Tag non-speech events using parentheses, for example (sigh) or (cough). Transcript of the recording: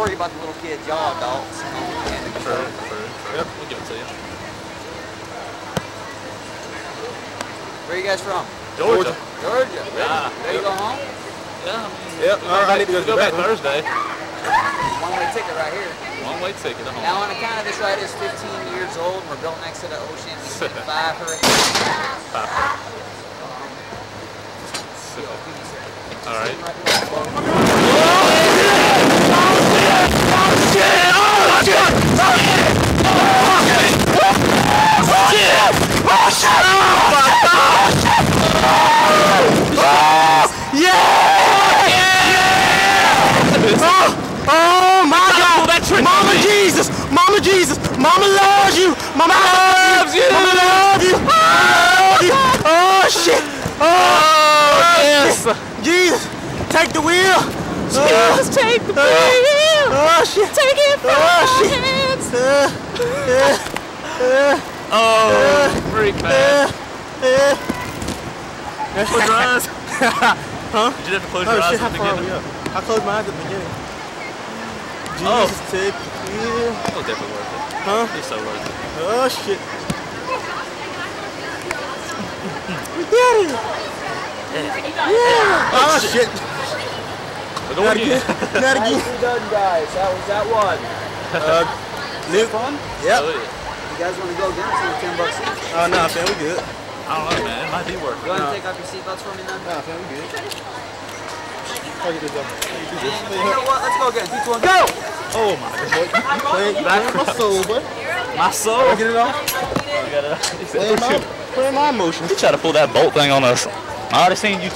worry about the little kids. Y'all adults. True, true, true. Yep, we'll give it to you. Where are you guys from? Georgia. Georgia. Ready? Ah, Ready to go home? Yeah. Yep, all right, I need to go we'll to the back. Thursday. One way ticket right here. One way ticket to home. Now on account of this ride is 15 years old we're built next to the ocean. We spent five hurricanes. (laughs) All right. Mama Jesus! Mama Jesus! Mama loves you! Mama loves you! Mama loves you! Mama loves you! Oh shit! Oh, yes! Jesus! Take the wheel! Jesus, take the wheel! Oh shit! Take it from oh, shit. hands! Uh, uh, uh, oh, freak man. (laughs) Close your eyes. (laughs) Did you have to close Oh your eyes shit, at the far are beginning? we up? I closed my eyes at the beginning. Oh. Jesus, take the wheel. It was definitely worth it. Huh? It's so worth it. Oh shit. we did it! Yeah! Oh shit! Go Not again. again. Not again. Nicely done, guys. That was that one? Uh, (laughs) new Fun? Yep. Oh, yeah. You guys want to go again? It's only 10 bucks each. Oh, nah, fam, we good. I don't know, man. It might be worth Go it. ahead and take off your seatbelts for me then. Nah, fam, we good. How you do this? How you do this? You know what? Let's go again. Three, two, one, go! Oh my god. You playing, you playing my soul, boy. My soul. Get it off? Oh, you gotta- (laughs) Playing my, playing my emotions. You try to pull that bolt thing on us. I already seen you